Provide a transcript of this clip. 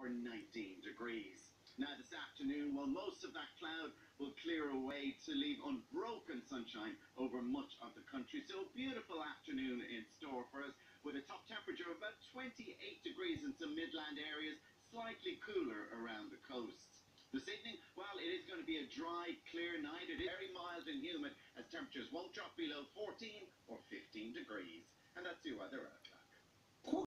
or 19 degrees. Now this afternoon, while most of that cloud will clear away to leave unbroken sunshine over much of the country. So a beautiful afternoon in store for us with a top temperature of about 28 degrees in some midland areas, slightly cooler around the coast. This evening, well, it is going to be a dry, clear night. It is very mild and humid